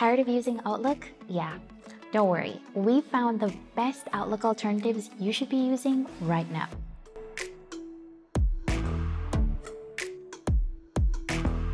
Tired of using Outlook? Yeah, don't worry. We found the best Outlook alternatives you should be using right now.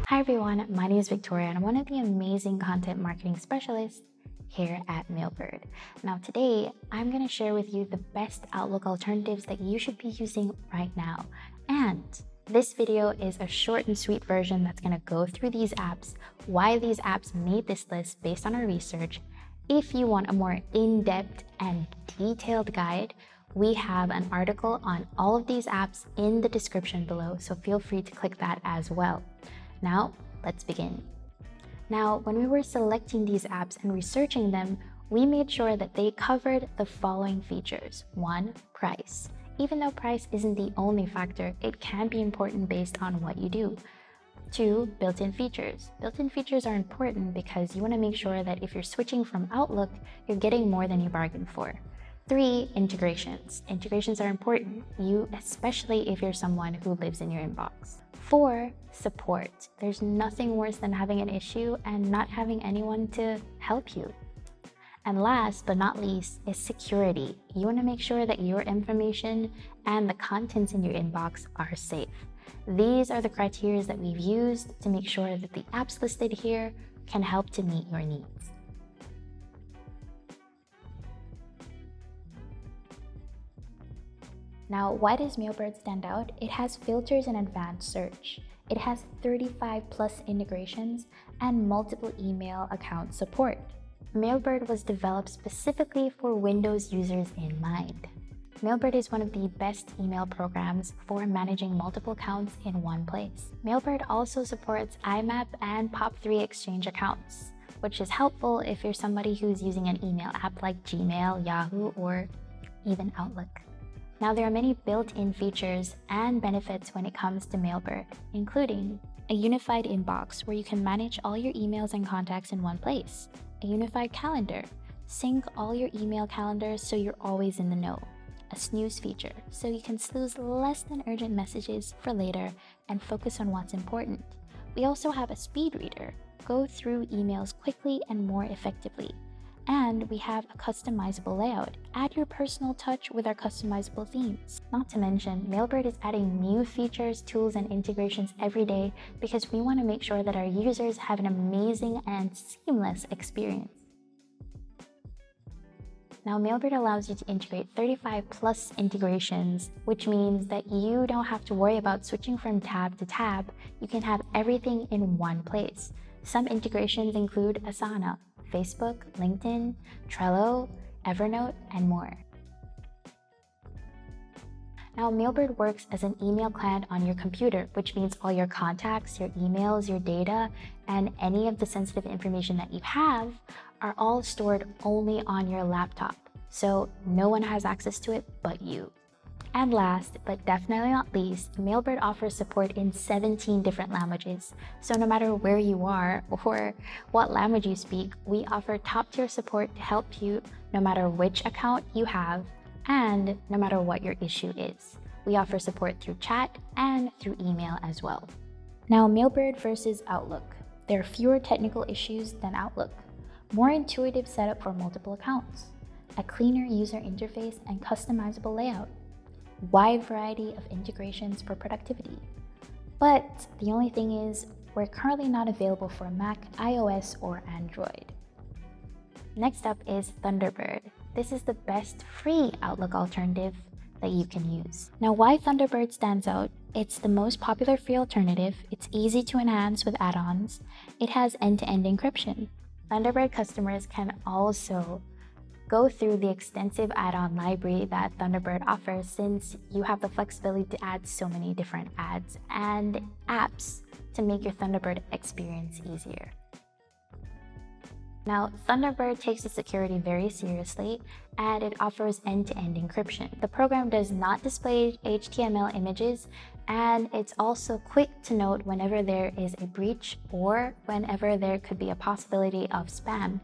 Hi everyone, my name is Victoria and I'm one of the amazing content marketing specialists here at Mailbird. Now today, I'm going to share with you the best Outlook alternatives that you should be using right now. And this video is a short and sweet version that's going to go through these apps, why these apps made this list based on our research. If you want a more in-depth and detailed guide, we have an article on all of these apps in the description below, so feel free to click that as well. Now, let's begin. Now, when we were selecting these apps and researching them, we made sure that they covered the following features. One, price. Even though price isn't the only factor, it can be important based on what you do. Two, built-in features. Built-in features are important because you want to make sure that if you're switching from Outlook, you're getting more than you bargained for. Three, integrations. Integrations are important, you especially if you're someone who lives in your inbox. Four, support. There's nothing worse than having an issue and not having anyone to help you. And last but not least is security. You want to make sure that your information and the contents in your inbox are safe. These are the criteria that we've used to make sure that the apps listed here can help to meet your needs. Now, why does Mailbird stand out? It has filters and advanced search. It has 35 plus integrations and multiple email account support. Mailbird was developed specifically for Windows users in mind. Mailbird is one of the best email programs for managing multiple accounts in one place. Mailbird also supports IMAP and POP3 Exchange accounts, which is helpful if you're somebody who's using an email app like Gmail, Yahoo, or even Outlook. Now, there are many built-in features and benefits when it comes to Mailbird, including a unified inbox where you can manage all your emails and contacts in one place, a unified calendar, sync all your email calendars so you're always in the know, a snooze feature so you can snooze less than urgent messages for later and focus on what's important. We also have a speed reader, go through emails quickly and more effectively, and we have a customizable layout. Add your personal touch with our customizable themes. Not to mention, Mailbird is adding new features, tools, and integrations every day because we want to make sure that our users have an amazing and seamless experience. Now, Mailbird allows you to integrate 35 plus integrations, which means that you don't have to worry about switching from tab to tab. You can have everything in one place. Some integrations include Asana, Facebook, LinkedIn, Trello, Evernote, and more. Now, Mailbird works as an email client on your computer, which means all your contacts, your emails, your data, and any of the sensitive information that you have are all stored only on your laptop. So no one has access to it but you. And last, but definitely not least, Mailbird offers support in 17 different languages. So no matter where you are or what language you speak, we offer top tier support to help you no matter which account you have and no matter what your issue is. We offer support through chat and through email as well. Now, Mailbird versus Outlook. There are fewer technical issues than Outlook, more intuitive setup for multiple accounts, a cleaner user interface and customizable layout, wide variety of integrations for productivity. But the only thing is, we're currently not available for Mac, iOS, or Android. Next up is Thunderbird. This is the best free Outlook alternative that you can use. Now, why Thunderbird stands out? It's the most popular free alternative, it's easy to enhance with add-ons, it has end-to-end -end encryption. Thunderbird customers can also go through the extensive add-on library that Thunderbird offers since you have the flexibility to add so many different ads and apps to make your Thunderbird experience easier. Now, Thunderbird takes the security very seriously and it offers end-to-end -end encryption. The program does not display HTML images and it's also quick to note whenever there is a breach or whenever there could be a possibility of spam.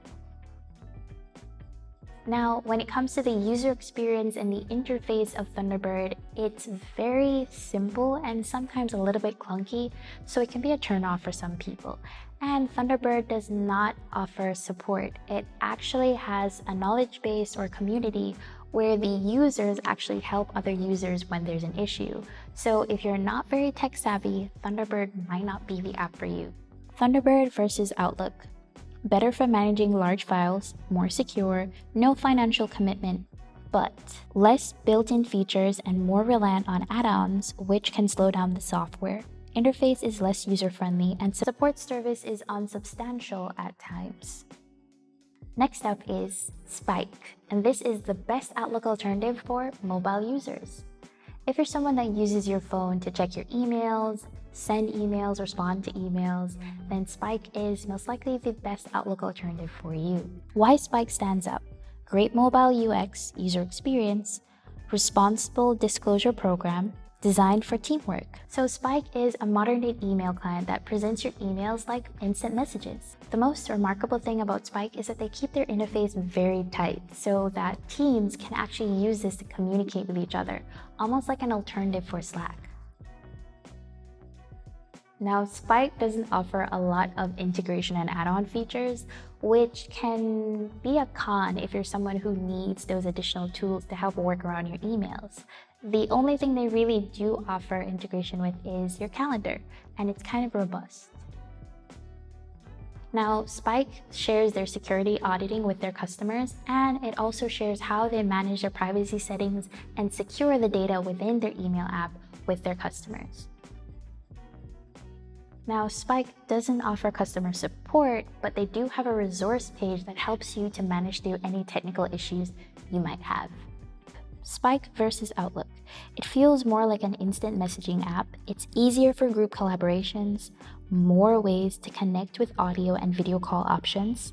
Now, when it comes to the user experience and the interface of Thunderbird, it's very simple and sometimes a little bit clunky, so it can be a turnoff for some people. And Thunderbird does not offer support. It actually has a knowledge base or community where the users actually help other users when there's an issue. So if you're not very tech savvy, Thunderbird might not be the app for you. Thunderbird versus Outlook. Better for managing large files, more secure, no financial commitment, but less built-in features and more reliant on add-ons, which can slow down the software. Interface is less user-friendly and support service is unsubstantial at times. Next up is Spike, and this is the best Outlook alternative for mobile users. If you're someone that uses your phone to check your emails, send emails, respond to emails, then Spike is most likely the best Outlook alternative for you. Why Spike stands up Great mobile UX, user experience, responsible disclosure program, designed for teamwork. So Spike is a modern-day email client that presents your emails like instant messages. The most remarkable thing about Spike is that they keep their interface very tight so that teams can actually use this to communicate with each other, almost like an alternative for Slack. Now, Spike doesn't offer a lot of integration and add-on features, which can be a con if you're someone who needs those additional tools to help work around your emails. The only thing they really do offer integration with is your calendar, and it's kind of robust. Now, Spike shares their security auditing with their customers, and it also shares how they manage their privacy settings and secure the data within their email app with their customers. Now, Spike doesn't offer customer support, but they do have a resource page that helps you to manage through any technical issues you might have. Spike versus Outlook. It feels more like an instant messaging app. It's easier for group collaborations, more ways to connect with audio and video call options,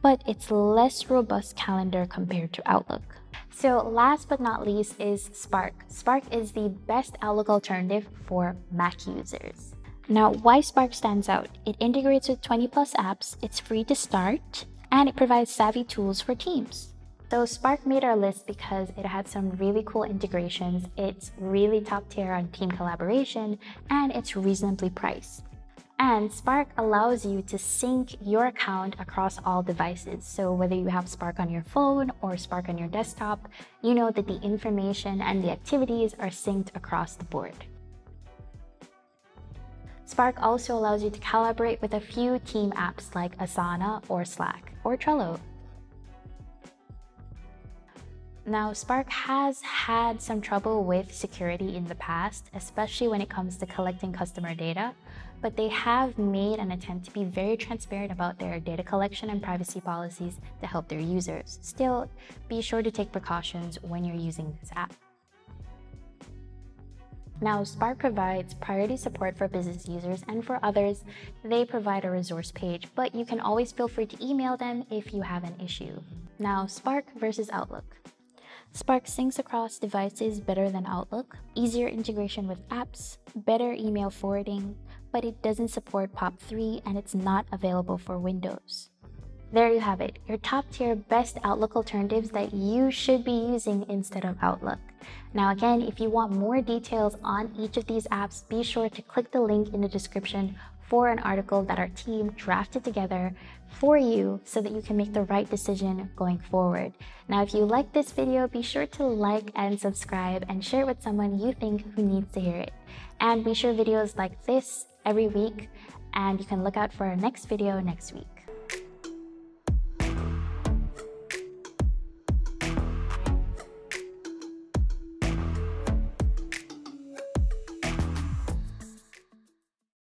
but it's less robust calendar compared to Outlook. So last but not least is Spark. Spark is the best Outlook alternative for Mac users. Now, why Spark stands out? It integrates with 20 plus apps, it's free to start, and it provides savvy tools for teams. So Spark made our list because it had some really cool integrations, it's really top tier on team collaboration, and it's reasonably priced. And Spark allows you to sync your account across all devices. So whether you have Spark on your phone or Spark on your desktop, you know that the information and the activities are synced across the board. Spark also allows you to collaborate with a few team apps like Asana or Slack or Trello. Now, Spark has had some trouble with security in the past, especially when it comes to collecting customer data, but they have made an attempt to be very transparent about their data collection and privacy policies to help their users. Still, be sure to take precautions when you're using this app. Now, Spark provides priority support for business users, and for others, they provide a resource page, but you can always feel free to email them if you have an issue. Now, Spark versus Outlook. Spark syncs across devices better than Outlook, easier integration with apps, better email forwarding, but it doesn't support POP3 and it's not available for Windows. There you have it, your top tier best Outlook alternatives that you should be using instead of Outlook. Now again, if you want more details on each of these apps, be sure to click the link in the description for an article that our team drafted together for you so that you can make the right decision going forward. Now, if you like this video, be sure to like and subscribe and share it with someone you think who needs to hear it. And be sure videos like this every week, and you can look out for our next video next week.